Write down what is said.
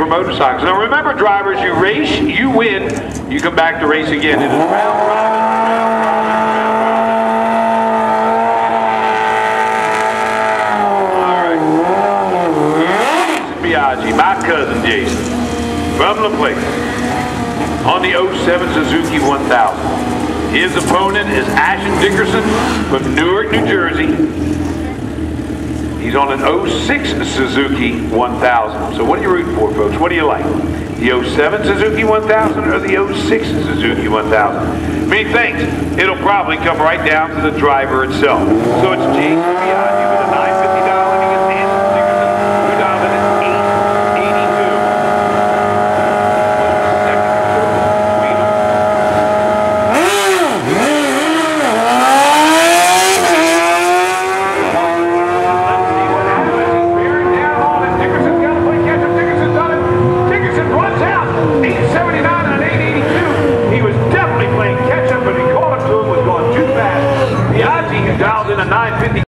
for motorcycles. Now remember, drivers, you race, you win, you come back to race again. It is round robin. Biaggi, my cousin Jason, from LaPlace, on the 07 Suzuki 1000. His opponent is Ashon Dickerson from Newark, New Jersey. He's on an 06 Suzuki 1000. So what are you rooting for, folks? What do you like? The 07 Suzuki 1000 or the 06 Suzuki 1000? Methinks it'll probably come right down to the driver itself. So it's Jason 2009 50